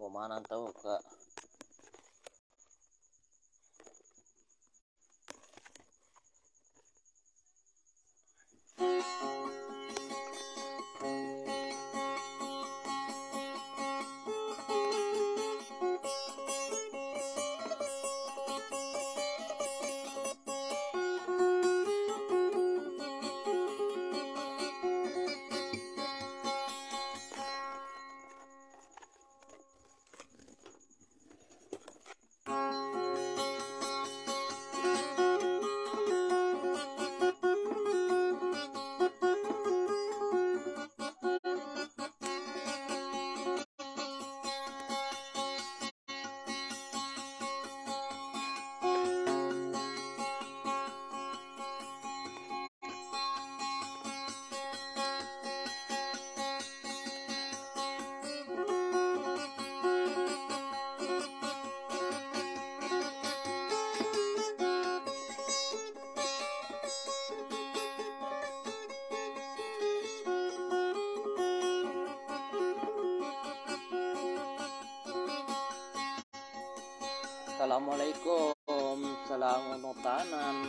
bo maananta. Assalamualaikum. Salam tanan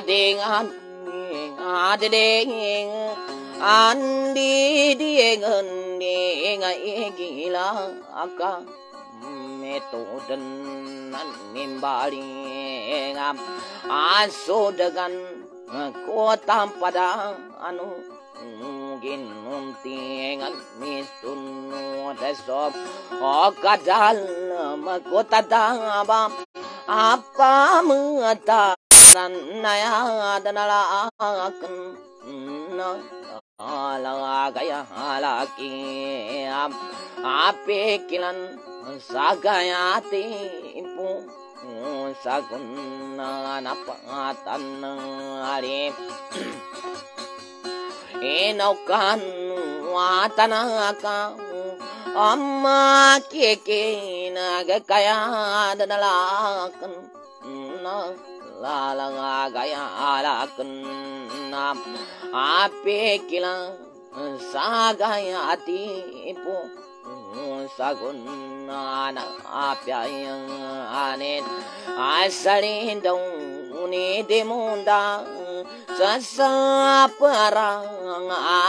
Ading ading ading Andi dieng ending igila aka metoden nimbaling aso dengan kota pada anu mungkin untingan misun desop o kadal kota daba apa mata sanaya danala akan ala gaya ala ki ape kilan sagaya timpu sagunna napatan ari Inaukan watanaka amma keke nagakaya danalakan na lalanga gaya alakan na ape kila sagaya tipu sagun na apyayang anin. Asalin daw ni demunda sa parang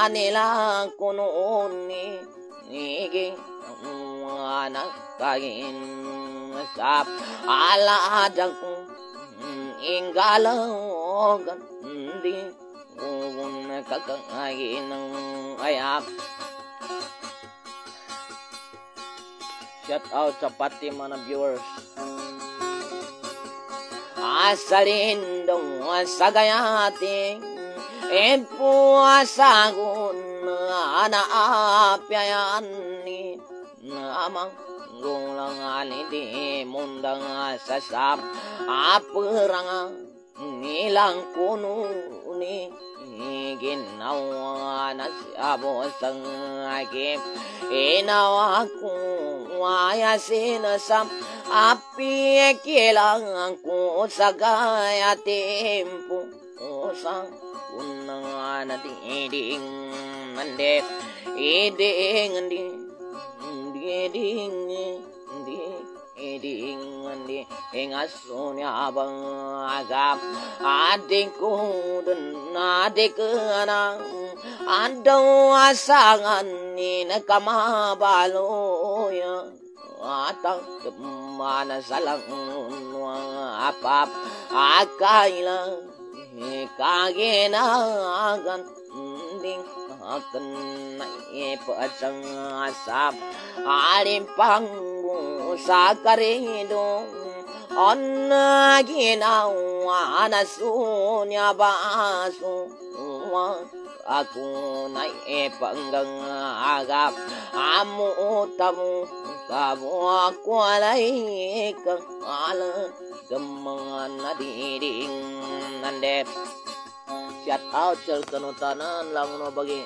anila kuno ni. Nigi anak kain sa aladang ingalagan un kakakain ng ayap Shout out sa pati mga viewers. Asalin dong sagayating Empo asagun anaapyayan ni Namang gulang alidi mundang sasap Apurang nilang kuno ni ginawa na sabo sang akim Inawa ko waya Api kailangan ko sa gaya tempo Usang kunang ding nande iding ding ding ding di ingasunya abang agap adik kudun adik kenang ada asangan ni nakama baloya atang kemana salang linh tình này bờ chân sáp à lim băng sa cà ri đô on ghi nào an su nhà ba su aku nai e panggang agap amu tamu tamu aku alai kang ala đi nadiding nandep shout out sa kanutanan lang no bagi.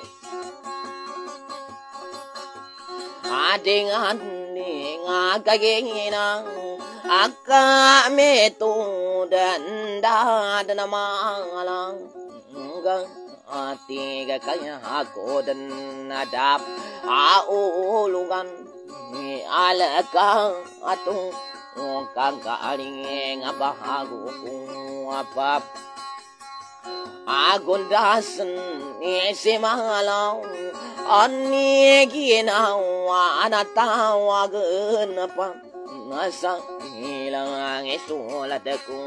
Ading anding akaginginang akame tu dan dad na malang. Gang ati ga kaya ako dan nadap aulugan ni alaka atong kagaling nga bahago ani ginawa na tawagan pa nasa ilang isulat ko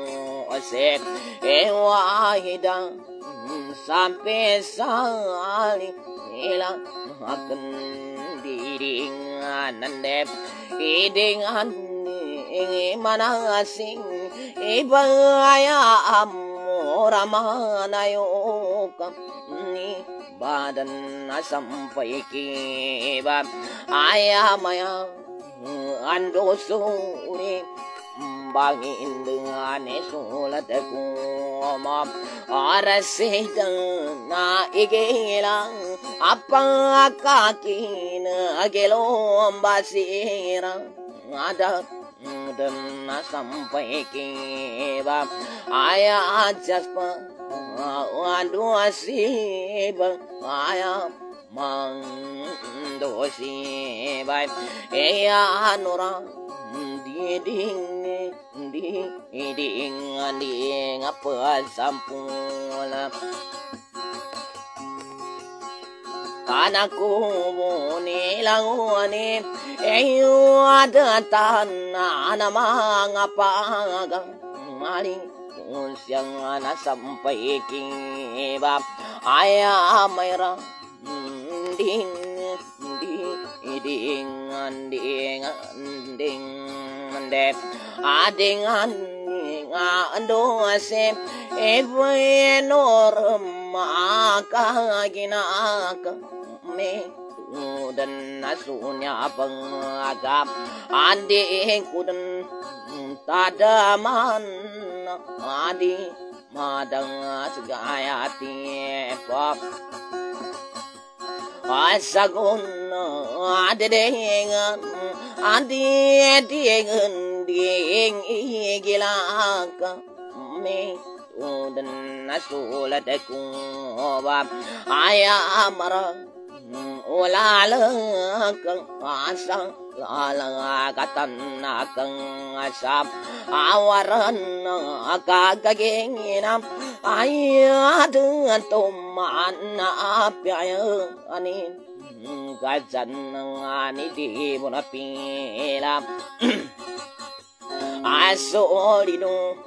asip ewahida sampai sali ilang akan diringan dep idingan ini manasing ibaya badan sampai kibab ayamaya ando suri bangin dengan sulat kumam arasitan na basira ada Dana Sampaiki Bam Aya Jaspa Aduasi Bam Aya Mandosi Bam Eya Nora Di Ding Di Ding Ding Apa Sampula කනකූමූනීලගුවනේ එයුවද තන්න අනමාං අපාග මලින් උන්සියන් අන සම්පයකිවා අයාමයිර ඩිං ඉඩිං අන්ඩිං අන්ඩිං අන්ඩේ ආඩිං අන්ඩිං අන්ඩෝසේ එවයේ නොරම් ආකාගෙනාක. Me dan nasunya pengagap andi kudan tadaman adi madang segayati pop asagun adedengan adi dengan ding igilaka me dan nasulat ko bab ayamara ulalakang asang lalangakatan akang asap awaran kagaginginam ayadun tuman na apyayo anin kajan ani di mo na pila asolino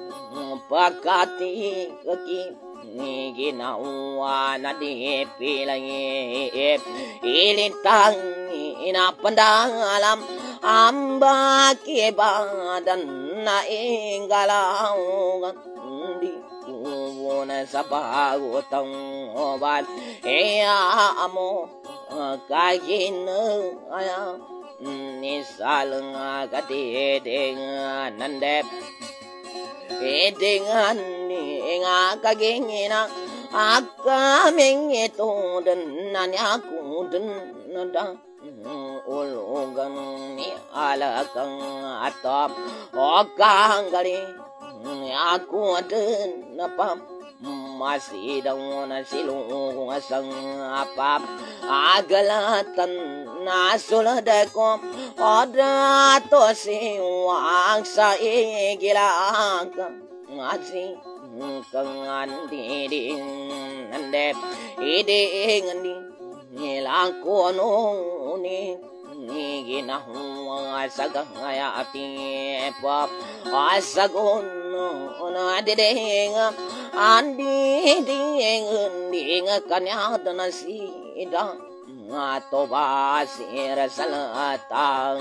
pagkati kaki Nghi na wa na di pi la ye ilin tang ina pandang alam amba ke badan na ingala di wona sabago tang obal e amo kajin aya ni salanga ka de de nan de Eting hanni ngaka gengina akka mingi tuudin nanya ô nada ulugan ni alakang nhà okangari aku adin napam ಮಾಸಿದವನ ಶಿಲುಂಗ ಸಂಪಾಪ ಆಗಲ ತನ್ನ ಸುಳದ ಕೋಂ ಆದ್ರ ತೋಸಿ ವಾಕ್ಸ ಏಗಿಲಾಕ ಮಾಸಿ cần anh đi đi anh đẹp đi đi anh đi là của nó nè nghi na hoa sa ga ya ti pa a sa go no na de de nga, an di di ngun di nga kan ya ta na si da. To ba si ra sa la ta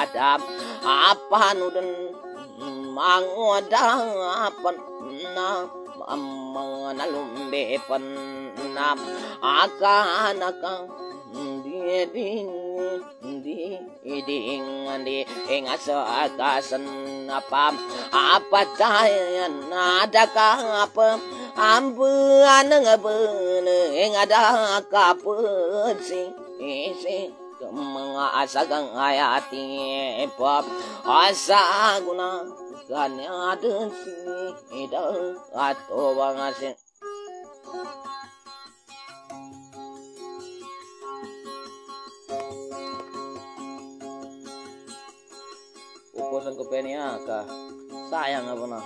ada apa nu den mang da apa na mga nalumbe pan na. Aka na ka di inga sa akasan apa? Apa tayan ada apa? Ambuan nga bene inga da ka si si mga asagang ayati pop. Asa guna kanya den si ida ato bangasin laban ko Peniaka. Sayang apa na.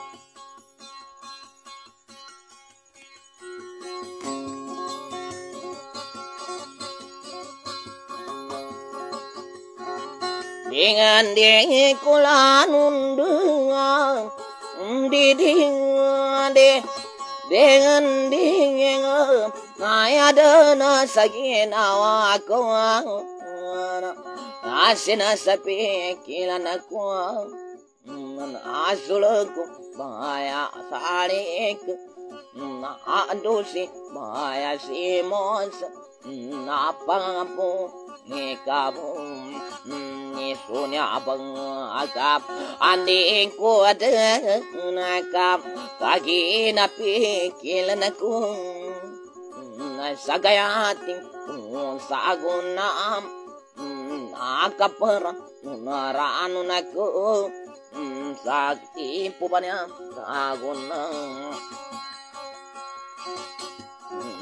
Dengan dengi kulan undungan Di dengan de Dengan dengan Ayah dana sakin awak kau sapi kilan ako asulako baya sarik na adusi baya simos. Na pangapo ni kabum ni sunya bang agap. Andi ko ada nakap kagi na pikilan ako na sagayati sagunam nakapara narano nako sakti pupanya saguna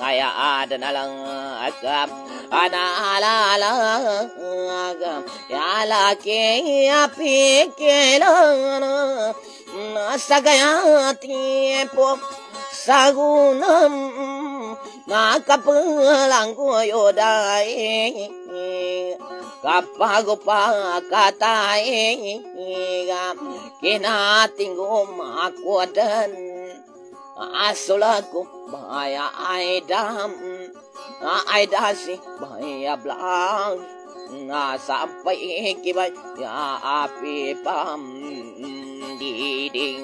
Kaya ada nalang agam Ana-ala-ala agam Ya laki Kappa gupa kata ega kina tingum akuadan asula gupa ya aidam aidasi baya blang sampai kibai ya api pam đi đi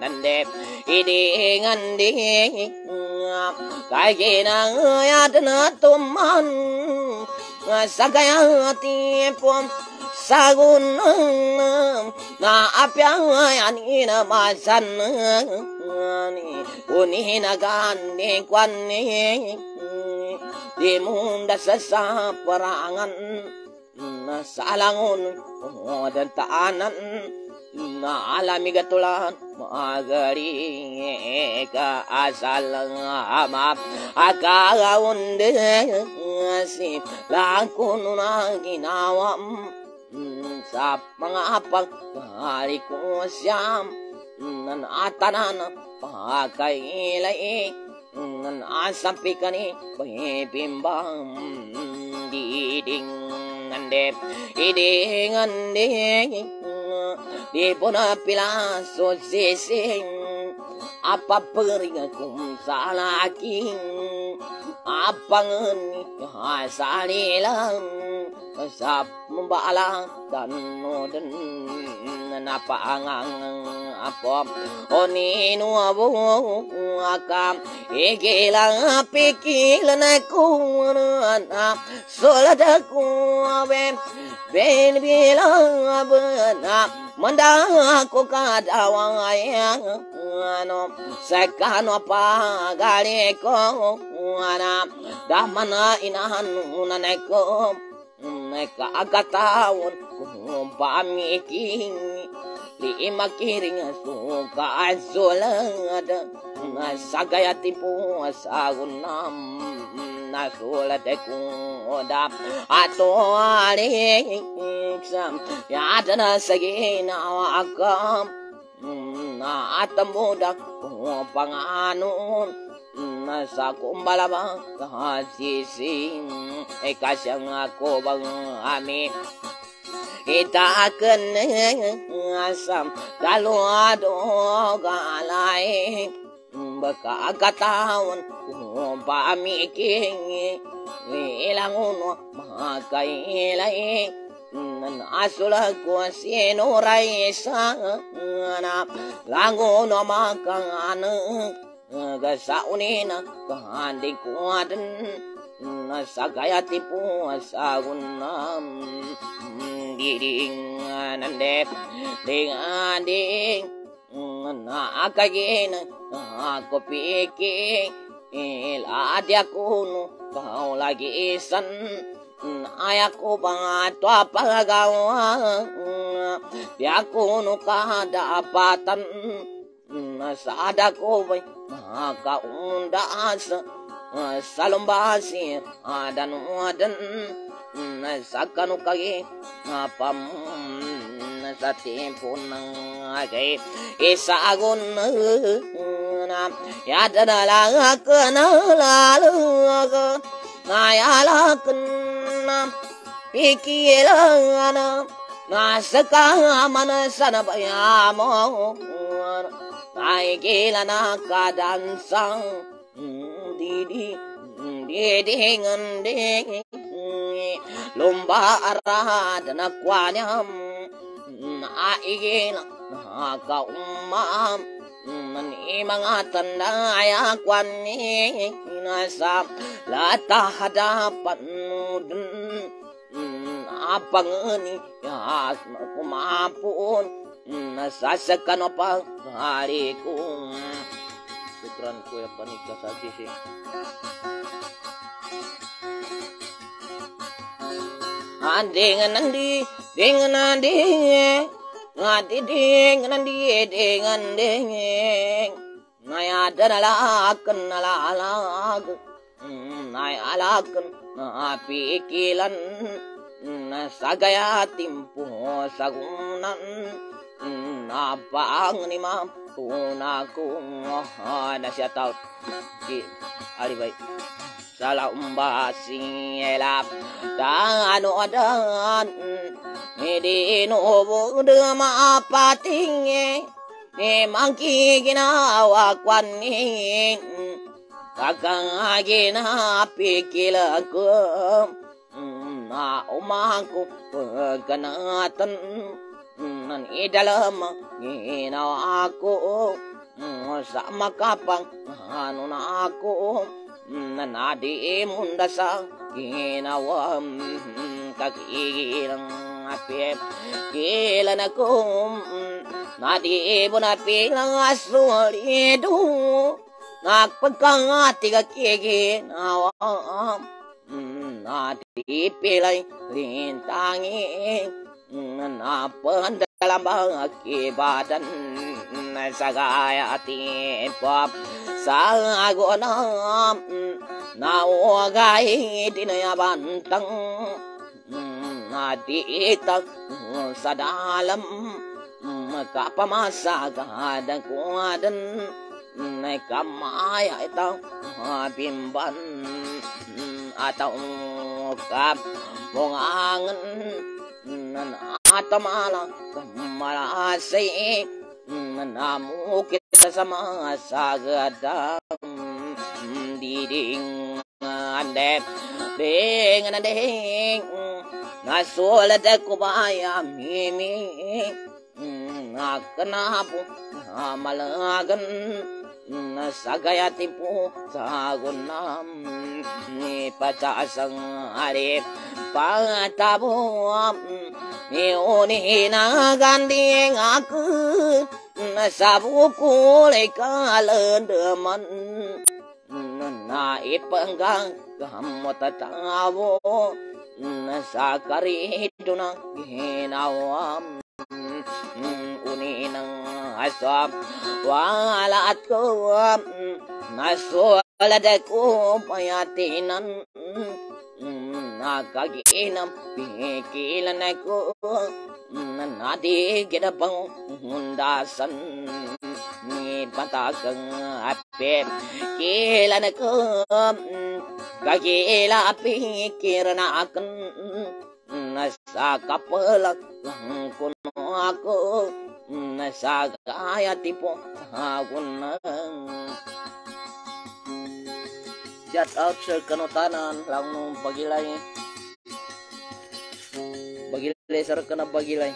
năn đẹp, đi ngăn đi cái gì na ơi đừng tôm ăn sa cái tiệm sagun na anh ani na masan ni uni na gan ni kwan ni di munda sa sa parangan na salangon o dan taanan alami gatulan magari ka asal amap akaga unde si lakununa ginawam sa mga apang hari ko siyam nan atanan pakailay nan asampikani pipimbang diding nande iding nande di puna pila so sising apa pering kum salaking apa ngeni hasalilang sa membalang dan noden napaangang apo oni nu abu aka ege la pikil na ku na sola da ku ave ben bila abu na manda ko ka da wa ano sakano pa gale ko ana damana inahan na ko Neka agatawon kung pamiking di makiring suka sulad sagayati po sagunam nasulat kuda ato aliksam yadana sagina akam na atamuda panganon sakumbala bang ha si si e ka sang ko bang ami ita kan asam kalau ado galai baka katawan ba mi king ilanguno makai lai nan asula ko sino raisa na lango no makang makangana gasaunina kahanding kuwadan. Nasagayati po asagunam diding nandep ding ading nakagin ako piki iladya kuno kau lagi isan ayako bang atwa pagagawa di ako no kadapatan nasada ko ba'y makaundas sa lumbasi adan adan sa kanukagi pam sa tempo ng agay isagon na yada na lang ako na lalaga ngayalakan na aigila naka dansangidididingen di lumba ara danakuanam aigila naka uma menimangatendayakuanninasa latahdapa ud apangeni kumapun nasasakan pa hari ko Syukran ko ya panika sa sisi Anding nandi ding nandi ngati ding nandi ding ding naya danalakan nalalag naya alakan na pikilan. Na sagaya timpo sagunan na bang ni mam tuna kung na siya tao di alibay sala umbasi elap dano adan hindi no bude mapating ni mangki wa kwan ni kakang ginapikila ko na umangko pagkanatan nan idalam ginawa ako sa makapang ano na ako nanadi munda sa ginawa kakilang apip kilan ako nadi mo na pilang asulido nagpagkangati ka kiginawa nadi pilay rintangi napan kibadan sagayati pop sagonam naogai dinayabantang aditak sadalam kapamasagadang kuadan kamaya ito bimban atau kap mungangan ආතමාල මරාසේ නමුකිත සමාසාගදම් දීඩිං අන්දේ බේගනඩෙහිං නසෝලත කුපායමිමි අක්කනාපු ආමලාගන් sagayati po sa gunam ni patasang ari patabo ni oni na gandhi ngaku sabu kule kalan na ipanggang kamatatawo sa karido na ginawam uninang asam ಬಾಲಾತ್ಕು ನಸೋಲದ ಕೋಪಯ ತಿನ್ನ ನಾಕಗೇನ ಪೇಕೇಲನ ಕೋ ನದೇ ಗಿರಬ ಮುಂದಾಸನ್ ನೀ ಪತಾಕ ಅಪ್ಪೆ ಕೇಲನ ಕೋ ಕಗೇಲ ಪೇ ako kagila pikiran akan nasa kapalak kuno ako nasa kaya tipo ako na shout out sa kanutanan lang nung pagilay pagilay sir ka pagilay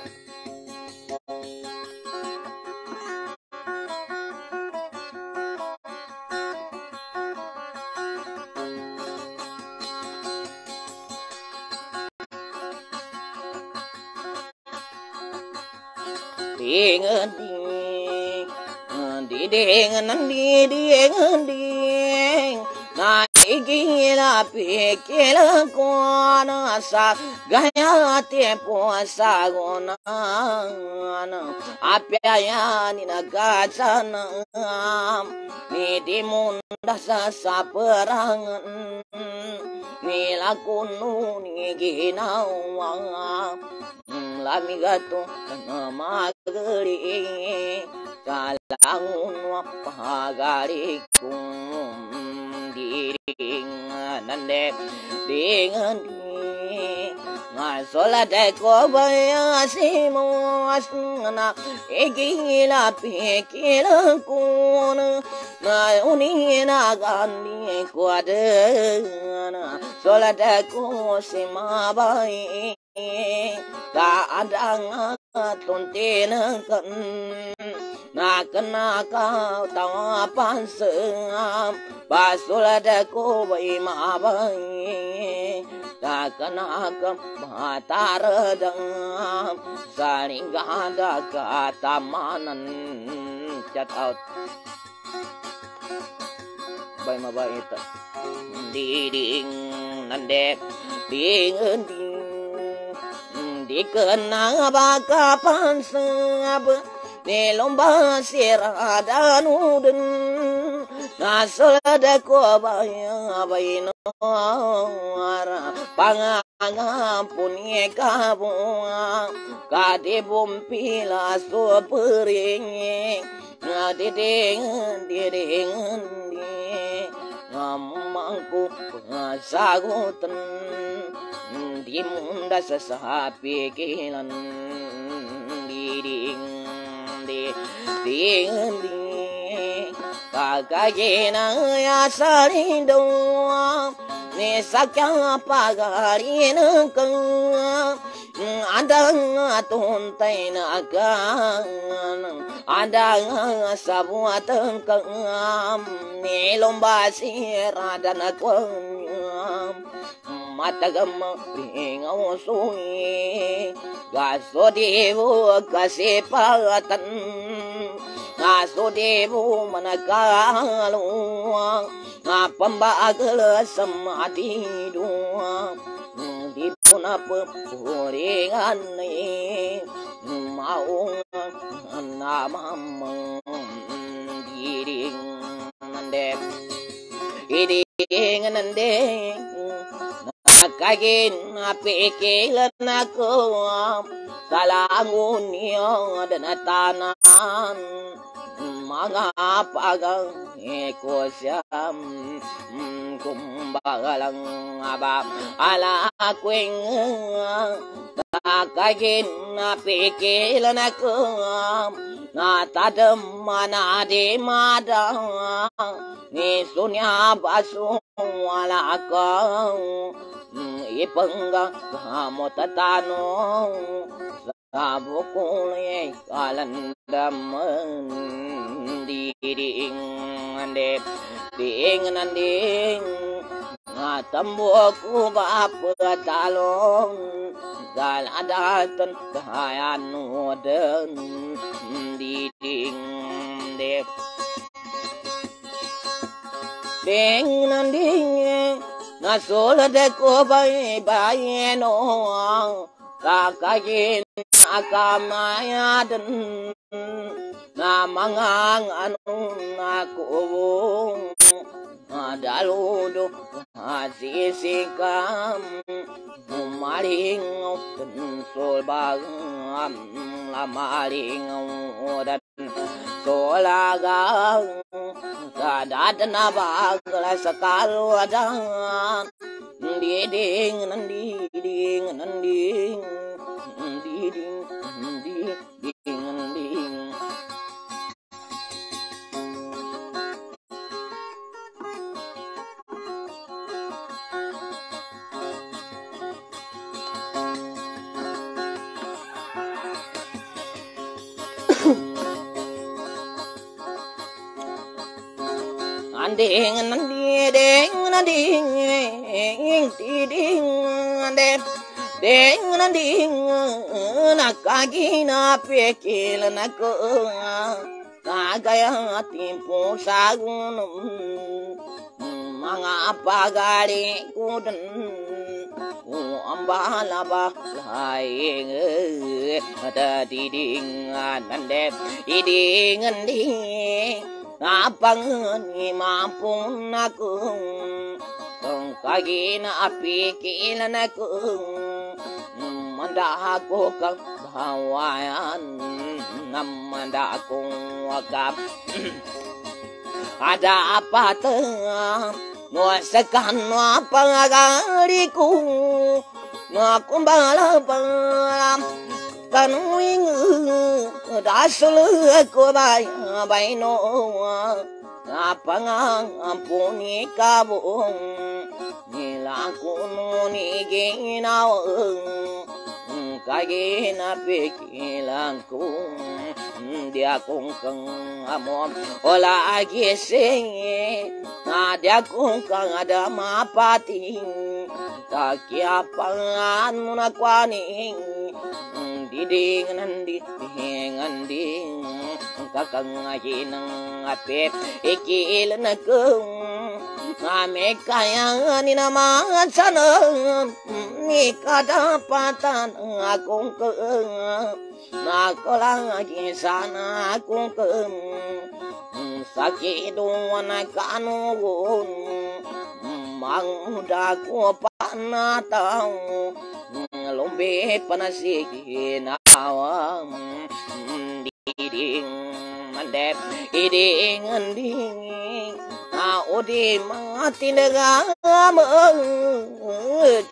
ding nang di ding ding na gila pe kila kona sa gaya tempo sa gona apya ni na gacha na ni di munda sa sa perang ni la kunu ni gina wang lamigato namagari talangunwa pahagari kum diring nande dingandi. Ngasola te kobaya, simo asnana egila, pekila, kuna. Na unina gandi kwadana sola te kusima, bai ka tôn tiên kan na kana ka tawa pan se basula da ko bai ma bai da kana ka matar da saringa da ka tamanan chat out bai ma bai ta đi ding nan đi ding đi. Adică nava ca pansabă, ne lomba sera da nu din, nasul de cobaia băinoara, panganga punie cabua, ca de bompila sopârie, adică, adică, adică, ngamangku pengasagutan di munda sesapi kilan diding di ding di kagayena ya sarindo ni sakya pagarina ka ada tuntain akan ada sabuat kengam nilom basir ada nakwam matagam ringaw sungi gaso devo kasipatan gaso devo manakaluang ngapamba agala samati duang di puna puringan ni. Maung namam diring nandem iding nandem Kagin napikilan ako Kalangun மகாபகம் கோஷம் கும்பகலம் அபாம் அலா குங் ககின் பேக்கேலனக்கும் තද මනාදේ මාදා මේ සුන්‍යා බසුවලකා ඉපංග හමොතතානෝ ta vô cùng lê ta lần đầm đi đi anh đẹp, đi anh đi à tâm bố cô bà bữa ta luôn. Ta là đã tân ta à, an đơn. Đi đi đẹp. Tiếng nan đi na số là để cô bay bay nó kakayin akamayadan na mga anong ako madaludo asisikam maling sulbang lamaling dan solagang kadat na bagla sakalo adang diding nandiding điên nan đi đen nan điên đi điên đen đen nan điên na ca gi na pe ki la na ko ca ga ya tim po sa gun mga pagari kudan ba la ba la ing da di ding an an de di ding an ding napang ni mampun aku tong kagin api kilan aku kang aku kan bawaan nam wakap. Ada apa tengah Nuasakan apa agariku Nuakum balapan ta nuôi đã sơ cô ta bay nô apa ngang ampuni kabung nila kuno ni ginaw kagina pikilang kung di akong kang amom wala agising akong kang ada mapating. Takiapangan mo na kwaning diding nandi ding. Kakangayi ng apip ikil na ಕಾಮೆಕಾಯನಿನ ಮಾಸನ ನಿಕಟ ಪತನ ಕುಂಕ ನಾಕೊಳಗೆ ಸನ ಕುಂಕ ಸಖಿ ದೋನ ಕಾನೂರು ಮಂಗ ಕೋಪನ ತಾವು ಲೊಂಬೆ ಪನಸಿಗೆ ನಾವ đi đi ngân đẹp đi đi ngân đi audi magtinderamen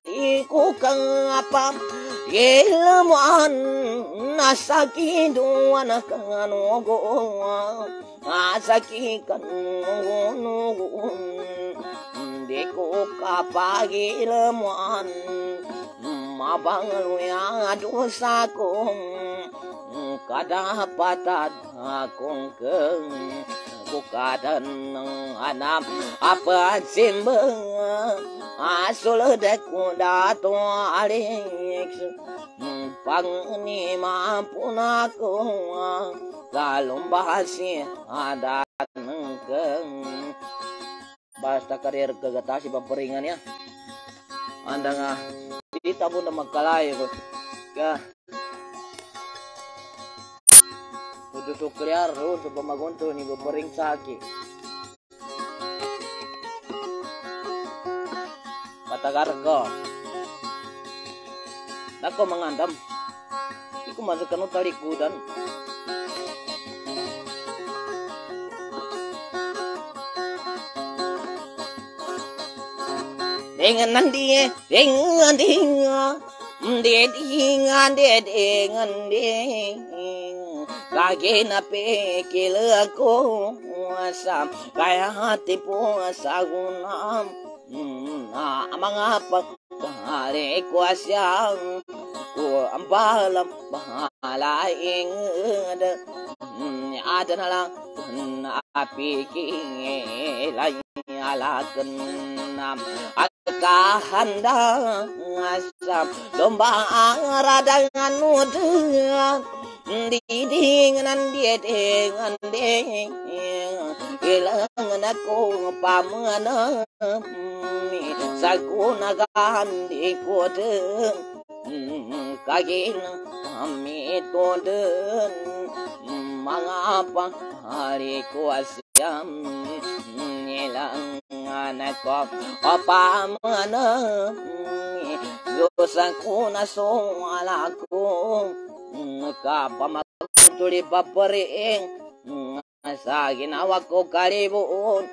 tikukan apagilemuan nasaki duanakananugo nasaki kannugunugun mdikukapagilemuan mabangluyaadusakon kadapatatakonken Bukadan ng anak Apa simbang Asul deku dato alex Pang ni mampu nako Galong bahasi ada keng Basta karir kagatasi paperingan ya. Anda nga Kita pun na magkalayo Ka Kriar ro sa pamagonto ni babaring saki. Patagar ko Nako mangandam Iku masuk kanu talikudan dengan nanti dengan dengan de dengan de dengan Lagina pe kila ko sam. Kaya hati po sagunam na mga pagkahari ko siyang ko ang balam bahala ingad adan lang api kila alakan nam. Kahanda ngasam domba aradangan mudah đi đi ngăn đi đi ngăn đi đi là ngăn cô pa mưa nó sa cô na gan đi cô thư cái gì hami tôi mangapa hari kuasa kuasyam nilang anak ko apa mana dosa ko na sungala ko kapamagtuli papariing sa ginawa ko kalibuon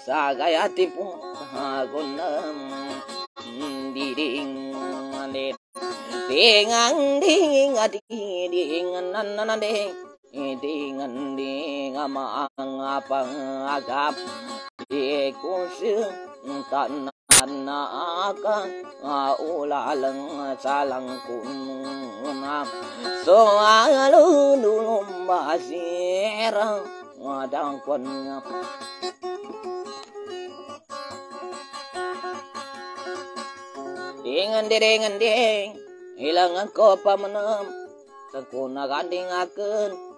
sa gayati po ako na diding Dingang ding a ding ding ding ding ding ama nga pang agap. Di ko si tan na ka ulalang salang kun so alu nulum basira wadang kon Dengan dengan ding ilangan ko pamanam. Sakuna ganding akan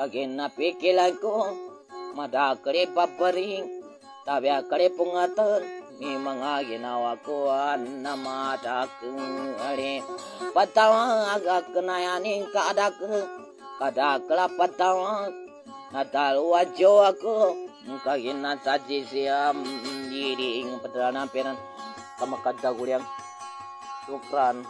kagena pikilan ko madakre paparing tabya kare pungatan ni mga ginawa ko na madakare patawa aga kenayaning kadak kadakla patawa. Natalwa jo ako kagena saji siam diring pedrana peran. Kamakadda gulyang Syukran.